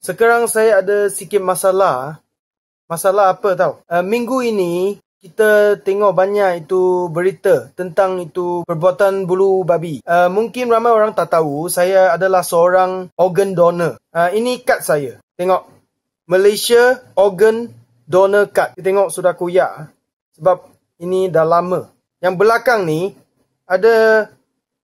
Sekarang saya ada sikit masalah. Masalah apa tau? Uh, minggu ini kita tengok banyak itu berita tentang itu perbuatan bulu babi. Uh, mungkin ramai orang tak tahu saya adalah seorang organ donor. Uh, ini kad saya. Tengok. Malaysia Organ Donor Card. Kita tengok sudah koyak. Sebab ini dah lama. Yang belakang ni ada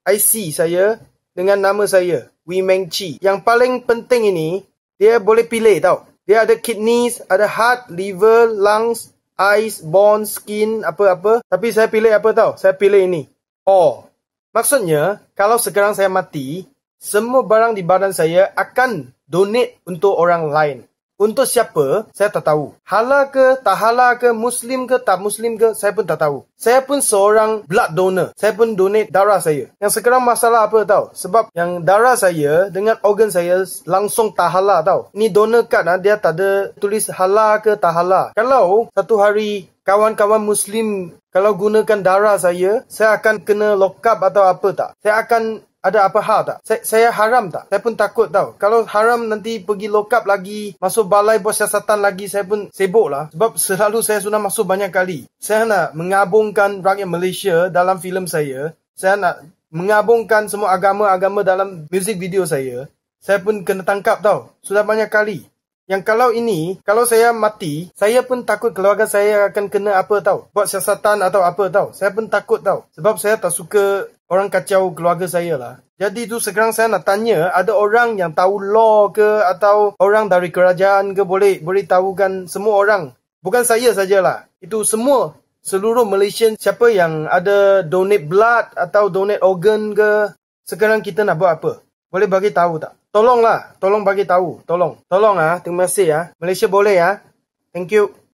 IC saya dengan nama saya. Wee Meng Chi. Yang paling penting ini dia boleh pilih tau. Dia ada kidneys, ada heart, liver, lungs, eyes, bones, skin, apa-apa. Tapi saya pilih apa tau? Saya pilih ini. Oh. Maksudnya, kalau sekarang saya mati, semua barang di badan saya akan donate untuk orang lain. Untuk siapa, saya tak tahu. Halal ke, tak halal ke, muslim ke, tak muslim ke, saya pun tak tahu. Saya pun seorang blood donor. Saya pun donate darah saya. Yang sekarang masalah apa tahu? Sebab yang darah saya dengan organ saya langsung tak halal tahu. Ni donor card ah, dia tak ada tulis halal ke tak halal. Kalau satu hari kawan-kawan muslim kalau gunakan darah saya, saya akan kena lock up atau apa tak? Saya akan ada apa hal tak? Saya, saya haram tak? Saya pun takut tau. Kalau haram nanti pergi lokap lagi, masuk balai bos siasatan lagi, saya pun sibuk lah. Sebab selalu saya sudah masuk banyak kali. Saya nak mengabungkan rakyat Malaysia dalam filem saya. Saya nak mengabungkan semua agama-agama dalam music video saya. Saya pun kena tangkap tau. Sudah banyak kali. Yang kalau ini, kalau saya mati, saya pun takut keluarga saya akan kena apa tau. Buat siasatan atau apa tau. Saya pun takut tau. Sebab saya tak suka orang kacau keluarga saya lah. Jadi tu sekarang saya nak tanya, ada orang yang tahu law ke atau orang dari kerajaan ke boleh boleh tahukan semua orang. Bukan saya sajalah. Itu semua seluruh Malaysian siapa yang ada donate blood atau donate organ ke. Sekarang kita nak buat apa? Boleh bagi tahu tak? Tolonglah, tolong bagi tahu, tolong. Tolong ah, terima kasih ah. Malaysia boleh ah. Thank you.